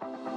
Bye.